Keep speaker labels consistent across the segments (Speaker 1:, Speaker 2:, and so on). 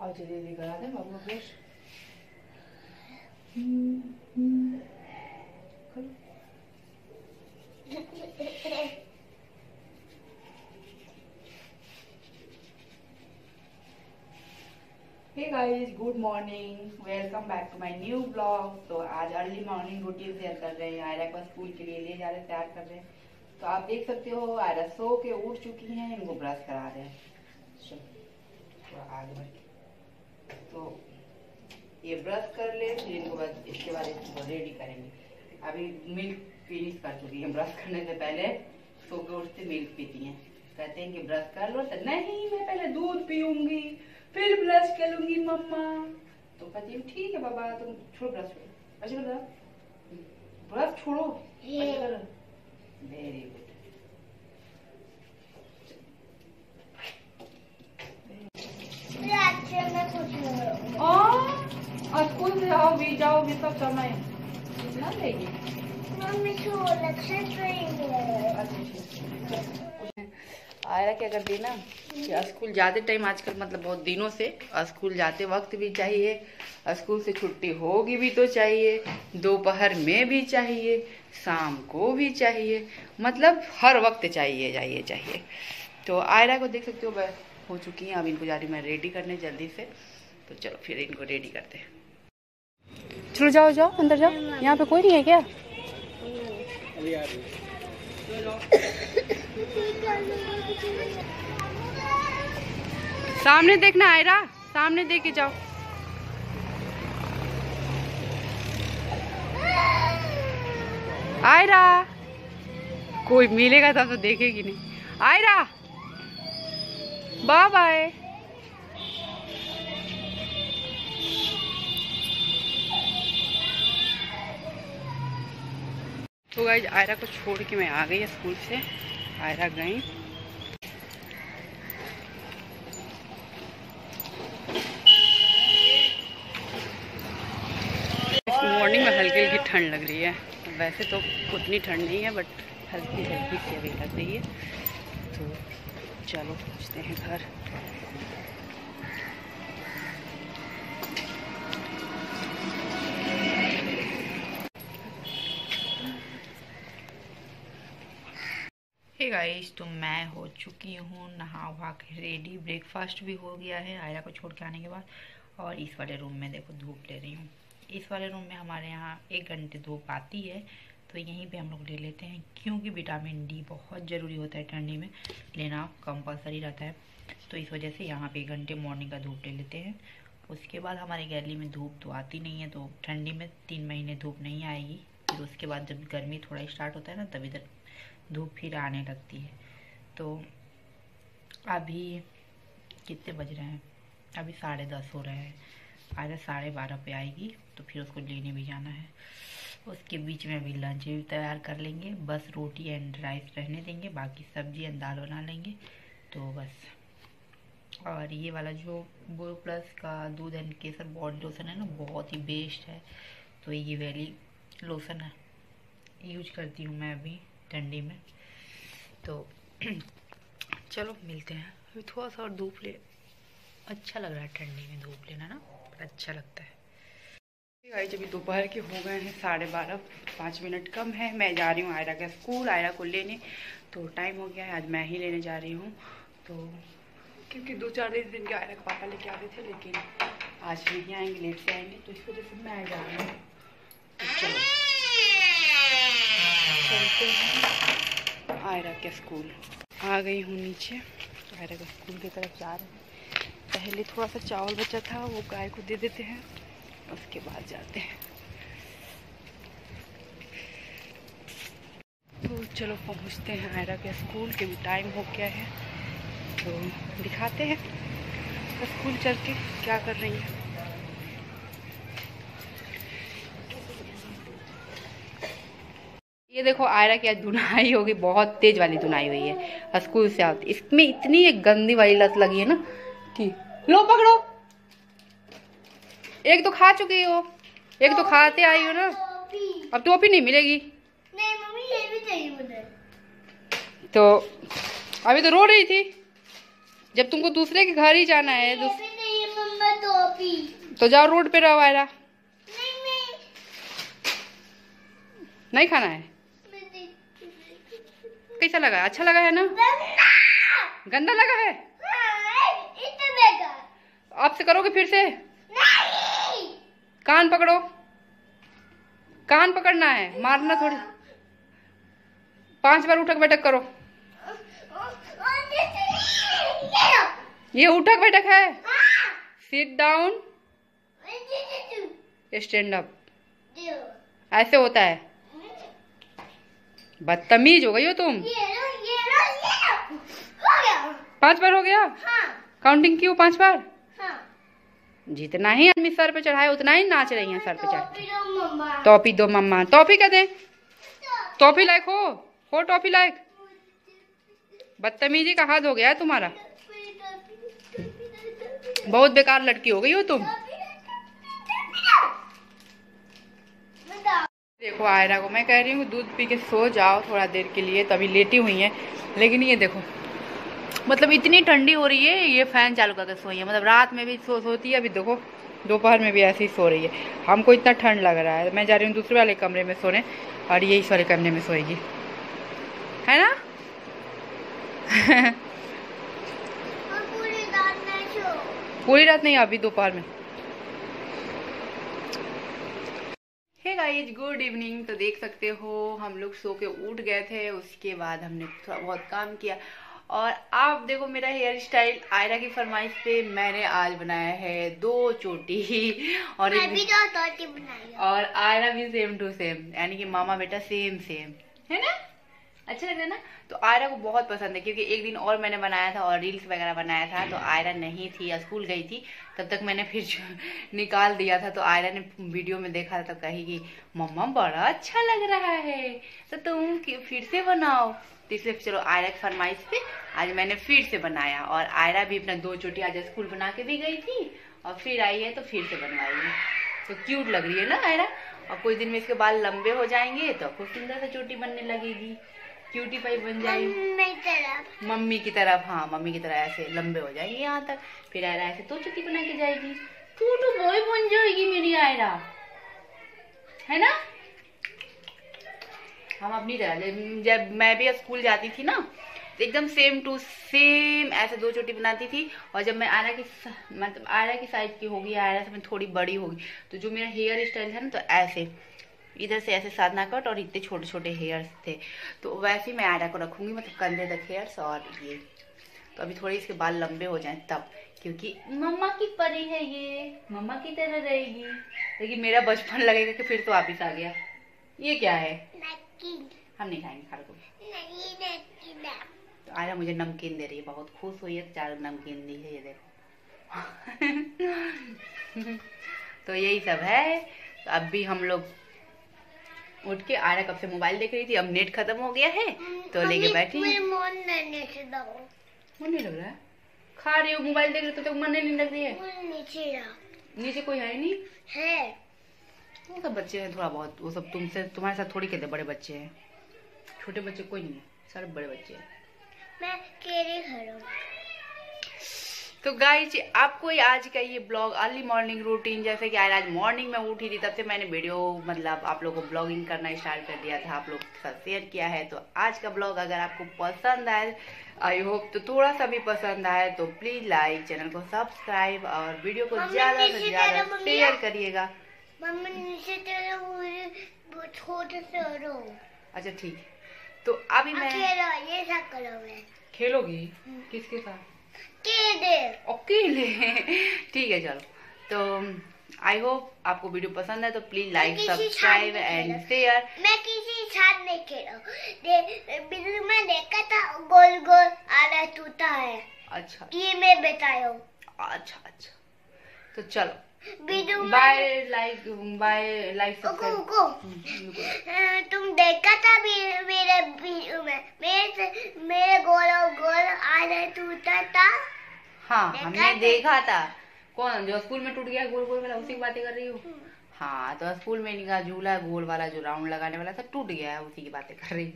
Speaker 1: They mamma hey guys good morning welcome back to my new blog तो आज early morning routine share कर रहे हैं। आयरा को स्कूल के लिए ले जा रहे, तैयार कर रहे हैं। तो आप देख सकते हो, आयरा सो के उठ चुकी हैं, इनको ब्रश करा रहे हैं। थोड़ा आगे बढ़ तो ये ब्रश कर ले फिर इनको बस इसके बाद इसको रेडी करेंगे। अभी मिल्क फिनिश कर चुकी है ब्रश करने से पहले सो के उठते मिल्क पीती हैं। कहते हैं कि ब्रश कर लो तो नहीं मैं पहले दूध पीऊँगी फिर ब्रश करूँगी मम्मा। तो कहती हूँ ठीक है बाबा तुम छोड़ो ब्रश करो अच्छा ब्रश छोड़ो। करो। वेरी गुड और स्कूल से आओ भी जाओ भी सब समय। कितना लेगी? आयरा क्या करती है। ना कि स्कूल जाते टाइम आजकल मतलब बहुत दिनों से स्कूल जाते वक्त भी चाहिए स्कूल से छुट्टी होगी भी तो चाहिए दोपहर में भी चाहिए शाम को भी चाहिए मतलब हर वक्त चाहिए चाहिए चाहिए। तो आयरा को देख सकते हो हो चुकी हैं अब इनको जा रही मैं रेडी करने जल्दी से। तो चलो फिर इनको रेडी करते हैं। चलो जाओ जाओ, अंदर जाओ। यहाँ पे कोई नहीं है क्या? सामने देखना, आयरा। सामने देख के जाओ। आयरा। कोई मिलेगा तब तो देखेगी नहीं। आयरा। बाय बाय तो गाइज़ आयरा को छोड़ के मैं आ गई स्कूल से। आयरा गई। मॉर्निंग में हल्की हल्की ठंड लग रही है। वैसे तो उतनी ठंड नहीं है बट हल्की हल्की सी अभी लग रही है। तो चलो पहुँचते हैं घर। हे गाइस तो मैं हो चुकी हूँ, नहा वहा रेडी ब्रेकफास्ट भी हो गया है, आयरा को छोड़ के आने के बाद। और इस वाले रूम में देखो, धूप ले रही हूँ। इस वाले रूम में हमारे यहाँ एक घंटे धूप आती है तो यहीं पे हम लोग ले लेते हैं, क्योंकि विटामिन डी बहुत ज़रूरी होता है ठंडी में, लेना कंपलसरी रहता है। तो इस वजह से यहाँ पे एक घंटे मॉर्निंग का धूप ले लेते हैं। उसके बाद हमारे गैली में धूप तो आती नहीं है तो ठंडी में तीन महीने धूप नहीं आएगी। फिर उसके बाद जब गर्मी थोड़ा स्टार्ट होता है ना तभी तक धूप फिर आने लगती है। तो अभी कितने बज रहे हैं? अभी साढ़े दस हो रहे हैं। आज साढ़े बारह पे आएगी तो फिर उसको लेने भी जाना है। उसके बीच में अभी लंच भी तैयार कर लेंगे, बस रोटी एंड राइस रहने देंगे, बाकी सब्ज़ी एंड दाल बना लेंगे तो बस। और ये वाला जो बोरो प्लस का दूध एंड केसर बॉडी लोशन है ना, बहुत ही बेस्ट है। तो ये वैली लोशन है। यूज़ करती हूँ मैं अभी। ठंडी में। तो चलो, मिलते हैं। अभी थोड़ा सा और धूप ले अच्छा लग रहा है ठंडी में धूप लेना ना। अच्छा लगता है। गाइस अभी दोपहर के हो गए हैं साढ़े बारह। पाँच मिनट कम है। मैं जा रही हूँ आयरा का स्कूल, आयरा को लेने। तो टाइम हो गया है। आज मैं ही लेने जा रही हूँ। तो क्योंकि दो चार दिन दिन के आयरा का पापा लेके आ रहे थे, लेकिन आज नहीं आएँगे, लेट से आएँगे। तो इस वजह से मैं जा रही हूँ। तो चलो। चलते हैं। आयरा के स्कूल। आ गई हूँ नीचे। आयरा के स्कूल की तरफ़ जा रहे हैं। पहले थोड़ा सा चावल बचा था, वो गाय को दे देते हैं। उसके बाद जाते हैं। तो चलो पहुँचते हैं आयरा के स्कूल के भी टाइम हो गया है। तो दिखाते हैं स्कूल चल के क्या कर रही है। ये देखो आयरा की आज धुनाई होगी बहुत तेज वाली धुनाई हुई है। स्कूल से आती इसमें इतनी एक गंदी वाली लत लगी है ना। कि? लो पकड़ो। एक तो खा चुकी हो। एक तो खाते आई हो ना। अब टोपी नहीं मिलेगी।
Speaker 2: नहीं मम्मी ये भी चाहिए मुझे।
Speaker 1: तो अभी तो रो रही थी। जब तुमको दूसरे के घर ही जाना है
Speaker 2: टोपी
Speaker 1: तो जाओ रोड पे रहो आयरा।
Speaker 2: नहीं नहीं।
Speaker 1: नहीं खाना है? कैसा लगा? अच्छा लगा है ना?
Speaker 2: गंदा।
Speaker 1: लगा है?
Speaker 2: हाँ,
Speaker 1: आपसे करोगे फिर से? कान पकड़ो। कान पकड़ना है। मारना थोड़ी। पाँच बार उठक बैठक करो। ये उठक बैठक है। सिट डाउन स्टैंड अप ऐसे होता है। बदतमीज हो गई हो तुम पाँच बार हो गया हाँ। काउंटिंग क्यों पाँच बार हाँ। जितना ही आदमी सर पे चढ़ाए उतना ही नाच रही हैं सर पे चढ़ टॉफी दो मम्मा टॉफी क्या दे टॉपी लायक हो हो टॉफी लायक बदतमीजी का हाथ हो गया है तुम्हारा बहुत बेकार लड़की हो गई हो तुम देखो आयरा को मैं कह रही हूँ दूध पी के सो जाओ थोड़ा देर के लिए तभी लेटी हुई है। लेकिन ये देखो मतलब इतनी ठंडी हो रही है ये फ़ैन चालू करके सोई है। मतलब रात में भी सो सोती है अभी देखो दोपहर में भी ऐसे ही सो रही है। हमको इतना ठंड लग रहा है। मैं जा रही हूँ दूसरे वाले कमरे में सोने और ये इस वाले कमरे में सोएगी। है ना? पूरी रात नहीं अभी दोपहर में। हे गाइज़ गुड इवनिंग तो देख सकते हो हम लोग सो के उठ गए थे उसके बाद हमने थोड़ा बहुत काम किया। और आप देखो मेरा हेयर स्टाइल आयरा की फरमाइश पे मैंने आज बनाया है दो चोटी। और
Speaker 2: मैं भी दो चोटी बनाई
Speaker 1: और आयरा भी सेम टू सेम यानी कि मामा बेटा सेम सेम है ना? अच्छा लग रहा है ना तो आयरा को बहुत पसंद है, क्योंकि एक दिन और मैंने बनाया था और रील्स वगैरह बनाया था तो आयरा नहीं थी या स्कूल गई थी, तब तक मैंने फिर निकाल दिया था तो आयरा ने वीडियो में देखा तो कही कि, मम्मा, बड़ा अच्छा लग रहा है तो तुम फिर से बनाओ। तो इसलिए चलो आयरा की फरमाइश पे आज मैंने फिर से बनाया, और आयरा भी अपना दो चोटी आज स्कूल बना के भी गई थी, और फिर आई है तो फिर से बनवाई तो क्यूट लग रही है ना आयरा? और कुछ दिन में इसके बाल लंबे हो जाएँगे तो खूब सुंदर सा चोटी बनने लगेगी। क्यूटी पाई बन जाएगी।
Speaker 2: मम्मी तरफ़।
Speaker 1: मम्मी की तरफ़ हाँ मम्मी की तरह ऐसे लंबे हो जाएँगे यहाँ तक। फिर आयरा ऐसे तो चुट्टी बना के जाएगी। तू तो बॉय बन जाएगी मेरी आयरा है ना? हम अपनी तरह जब- जब मैं भी स्कूल जाती थी ना तो एकदम सेम टू सेम ऐसे दो चोटी बनाती थी। और जब मैं आयरा की मतलब आयरा की साइज़ की होगी आयरा से मैं थोड़ी बड़ी होगी तो जो मेरा हेयर स्टाइल है ना तो ऐसे। इधर से ऐसे साधना कट और इतने छोटे छोटे हेयर्स थे। तो वैसे ही मैं आयरा को रखूँगी मतलब कंधे तक हेयर्स और ये। तो अभी थोड़े इसके बाल लंबे हो जाएँ तब क्योंकि मम्मा की परी है ये मम्मा की तरह रहेगी। लेकिन मेरा बचपन लगेगा कि फिर तो वापिस आ गया। ये क्या है? हम नहीं खाएँगे खा लो
Speaker 2: नहीं नमकीन है।
Speaker 1: तो आयरा मुझे नमकीन दे रही है बहुत खुश हुई है चार नमकीन दी है ये देखो। तो यही सब है। तो अब भी हम लोग उठ के आयरा कब से मोबाइल देख रही थी अब नेट खत्म हो गया है तो लेके बैठी।
Speaker 2: मन नहीं से दो
Speaker 1: मन नहीं लग रहा है? खा रही हो मोबाइल देख रही तो तक मन नहीं लग रही है?
Speaker 2: नीचे
Speaker 1: नीचे कोई है ही नहीं?
Speaker 2: है।
Speaker 1: वो सब बच्चे हैं थोड़ा बहुत वो सब तुमसे तुम्हारे साथ थोड़ी कहते बड़े बच्चे हैं। छोटे बच्चे कोई नहीं है सारे बड़े बच्चे हैं।
Speaker 2: मैं केले खा रहा हूँ।
Speaker 1: तो गाइज़ आपको आज का ये ब्लॉग अर्ली मॉर्निंग रूटीन जैसे कि आज मॉर्निंग में उठी थी तब से मैंने वीडियो मतलब आप लोगों को ब्लॉगिंग करना स्टार्ट कर दिया था आप लोग के साथ शेयर किया है। तो आज का ब्लॉग अगर आपको पसंद आए आई होप तो थोड़ा सा भी पसंद आए तो प्लीज़ लाइक चैनल को सब्सक्राइब और वीडियो को ज़्यादा से ज़्यादा शेयर करिएगा। अच्छा ठीक। है तो अभी मैं खेलोगी? किसके साथ?
Speaker 2: दे
Speaker 1: अकेले? ठीक है चलो। तो आई होप आपको वीडियो पसंद है तो please like subscribe and share
Speaker 2: मैं किसी साथ नहीं खेला। दे में देखा था गोल गोल आधा टूटा है।
Speaker 1: अच्छा।
Speaker 2: ये मैं बताया
Speaker 1: अच्छा अच्छा। तो चलो।
Speaker 2: में
Speaker 1: बाय लाइक बाय लाइक
Speaker 2: रुको
Speaker 1: सब्सक्राइब
Speaker 2: रुको। तुम देखा था मेरे मेरे वीडियो में मेरे मेरे गोल गोल आधा टूटा था?
Speaker 1: हाँ हमने देखा था। कौन? जो स्कूल में टूट गया गोल गोल वाला उसी की बातें कर रही हो। हाँ तो स्कूल में इनका झूला गोल वाला जो राउंड लगाने वाला था टूट गया है उसी की बातें कर रही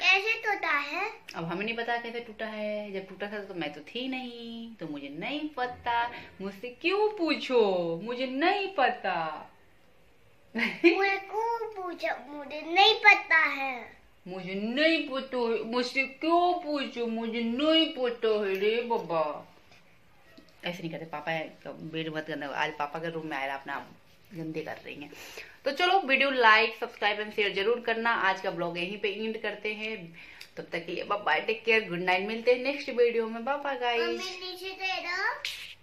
Speaker 2: कैसे टूटा है?
Speaker 1: अब हमें नहीं पता कैसे टूटा है। जब टूटा था तो मैं तो थी नहीं तो मुझे नहीं पता। मुझसे क्यों पूछो? मुझे नहीं पता।
Speaker 2: मुझे क्यों पूछा? मुझे नहीं पता है।
Speaker 1: मुझे नहीं पता मुझसे क्यों पूछो? मुझे नहीं पता है रे बाबा। ऐसे नहीं करते, पापा बेड मत गंदा आज पापा के रूम में आया, अपना गंदे कर रही हैं। तो चलो, video like subscribe and share ज़रूर करना। आज का ब्लॉग यहीं पे एंड करते हैं। तब तक के लिए bye take care good night मिलते हैं नेक्स्ट वीडियो में। Bye guys